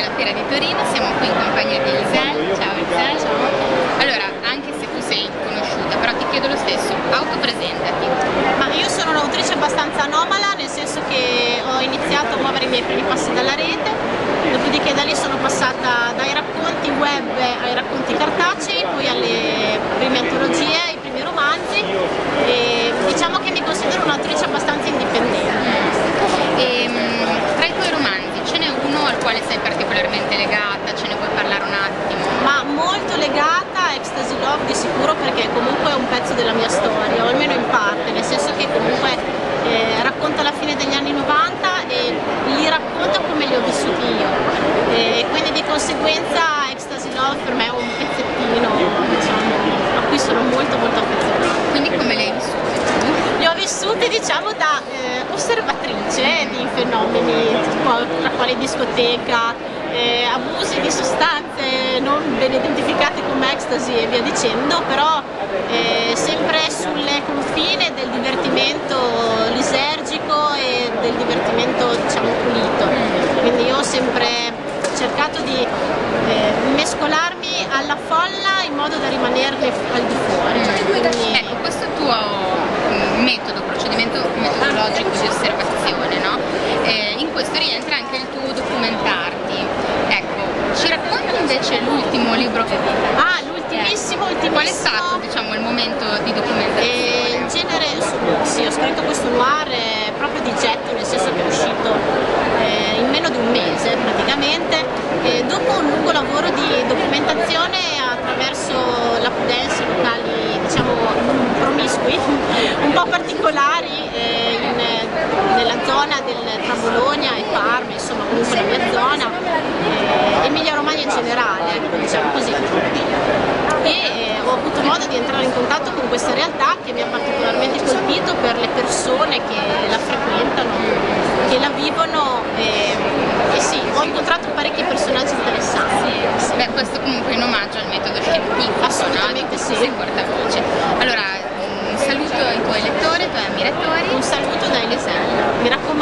della Fiera di Torino, siamo qui in compagnia di Elisel. Ciao Elisel. Ciao. Allora, anche se tu sei conosciuta, però ti chiedo lo stesso, autopresentati. Ma io sono un'autrice abbastanza anomala, nel senso che ho iniziato a muovere i miei primi passi dalla rete, dopodiché da lì sono passata dai racconti web ai racconti cartacei, poi alle prime antologie, ai primi romanzi e diciamo che mi considero un'autrice abbastanza indipendente. E, mh, tra i tuoi romanzi ce n'è uno al quale sei particolarmente legata, ce ne vuoi parlare un attimo? ma molto legata a Ecstasy Love di sicuro perché comunque è un pezzo della mia storia, o almeno in parte, nel senso che comunque eh, racconta la fine degli anni 90 e li racconta come li ho vissuti io e quindi di conseguenza Ecstasy Love per me è un pezzettino diciamo, a cui sono molto molto affezionata. Quindi come le hai vissute? Li ho vissuti diciamo da eh, osservatrice di fenomeni tipo, tra quali discoteca, eh, abusi di sostanze non ben identificate come ecstasy e via dicendo, però eh, sempre sulle confine del divertimento lisergico e del divertimento diciamo pulito. Quindi io ho sempre cercato di eh, mescolarmi alla folla in modo da rimanerne al di fuori. Quindi, Ecco, questo tuo mh, metodo, procedimento metodologico di osservazione, no? Eh, in questo rientra anche il tuo documentarti. Ecco, ci racconti invece l'ultimo libro che Ah, l'ultimissimo, ultimissimo. Qual è stato diciamo, il momento di documentazione? E in genere sì, ho scritto questo noir eh, proprio di getto, nel senso che è uscito eh, in meno di un mese praticamente, dopo un lungo lavoro di documentazione attraverso lap dance, locali diciamo promiscui, un po' particolari eh, in- nella zona del, tra Bologna e Parma, insomma comunque la mia zona, eh, Emilia Romagna in generale, ecco, diciamo così e eh, ho avuto modo di entrare in contatto con questa realtà che mi ha particolarmente colpito per le persone che la frequentano, che la vivono e, e sì, ho incontrato parecchi personaggi interessanti. sì. Beh, questo comunque in omaggio al metodo scientifico, Assolutamente no? sì. Sei portavoce. Allora, un saluto ai tuoi lettori, ai tuoi ammiratori. Un saluto da Elisella. Mi raccomando,